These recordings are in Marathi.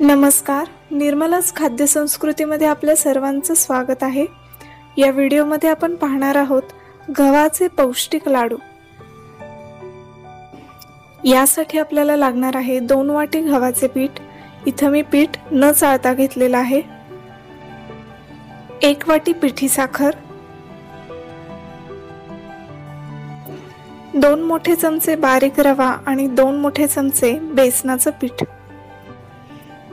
नमस्कार निर्मलाच खाद्यसंस्कृतीमध्ये आपल्या सर्वांचं स्वागत आहे. या व्हिडिओमध्ये आपण पाहणार आहोत गव्हाचे पौष्टिक लाडू. यासाठी आपल्याला लागणार आहे दोन वाटी गव्हाचे पीठ. इथं मी पीठ न चाळता घेतलेलं आहे. एक वाटी पिठी साखर. दोन मोठे चमचे बारीक रवा आणि दोन मोठे चमचे बेसनाचं पीठ.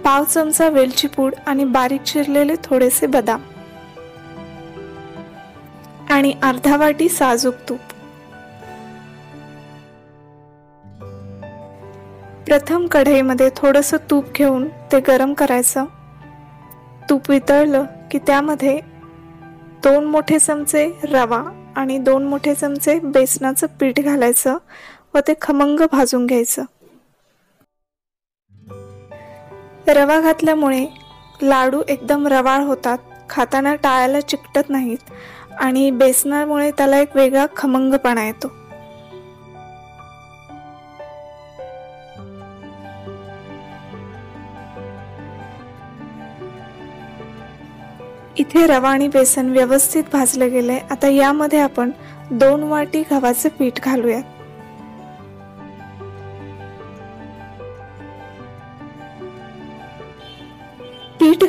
पाव चमचा वेलची पूड आणि बारीक चिरलेले थोडेसे बदाम. आणि अर्धा वाटी साजूक तूप. प्रथम कढईमध्ये थोडस तूप घेऊन ते गरम करायचं. तूप वितळलं की त्यामध्ये दोन मोठे चमचे रवा आणि दोन मोठे चमचे बेसनाचं पीठ घालायचं व ते खमंग भाजून घ्यायचं. रवा घातल्यामुळे लाडू एकदम रवाळ होतात खाताना टाळायला चिकटत नाहीत आणि बेसनामुळे त्याला एक वेगळा खमंगपणा येतो. इथे रवा आणि बेसन व्यवस्थित भाजलं गेलंय आता यामध्ये आपण दोन वाटी गव्हाचे पीठ घालूयात.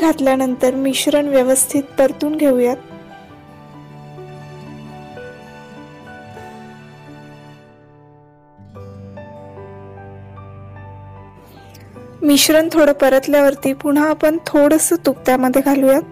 घातल्यानंतर मिश्रण व्यवस्थित परतून घेऊयात. मिश्रण थोडं परतल्यावरती पुन्हा आपण थोडंसं तूप त्यामध्ये घालूयात.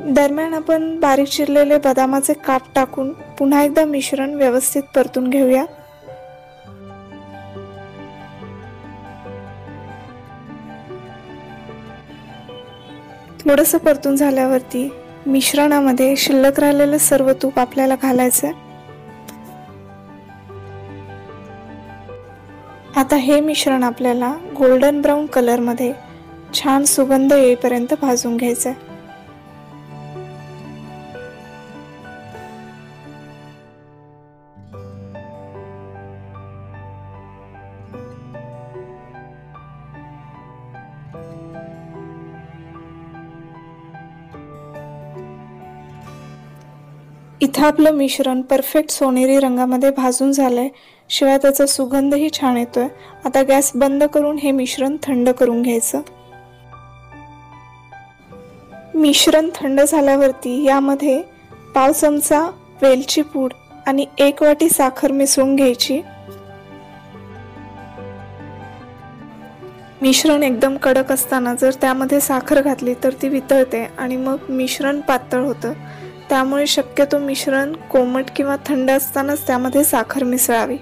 दरम्यान आपण बारीक चिरलेले बदामाचे काप टाकून पुन्हा एकदा मिश्रण व्यवस्थित परतून घेऊया. थोडंसं परतून झाल्यावरती मिश्रणामध्ये शिल्लक राहिलेलं सर्व तूप आपल्याला घालायचं आता हे मिश्रण आपल्याला गोल्डन ब्राऊन कलरमध्ये छान सुगंध येईपर्यंत भाजून घ्यायचं आहे इथं आपलं मिश्रण परफेक्ट सोनेरी रंगामध्ये भाजून झालंय. शिवाय त्याचा सुगंधही छान येतोय. आता गॅस बंद करून हे मिश्रण थंड करून घ्यायचं. मिश्रण थंड झाल्यावरती यामध्ये पाव चमचा वेलची पूड आणि एक वाटी साखर मिसळून घ्यायची. मिश्रण एकदम कडक असताना जर त्यामध्ये साखर घातली तर ती वितळते आणि मग मिश्रण पातळ होतं. त्यामुळे शक्यतो मिश्रण कोमट किंवा थंड असतानाच त्यामध्ये साखर मिसळावी.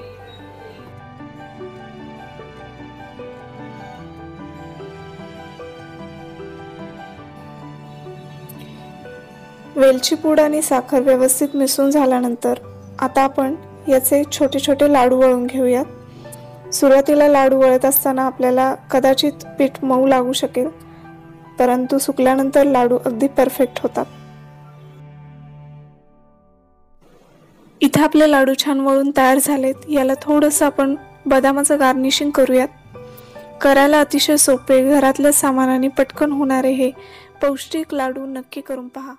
वेलची पूड आणि साखर व्यवस्थित मिसळून झाल्यानंतर आता आपण याचे छोटे छोटे लाडू वळून घेऊयात. सुरुवातीला लाडू वळत असताना आपल्याला कदाचित पीठ मऊ लागू शकेल परंतु सुकल्यानंतर लाडू अगदी परफेक्ट होतात. इथं आपले लाडू छान वळून तयार झालेत. याला थोडंसं आपण बदामाचं गार्निशिंग करूयात. करायला अतिशय सोपे घरातल्या सामानाने पटकन होणारे हे पौष्टिक लाडू नक्की करून पहा.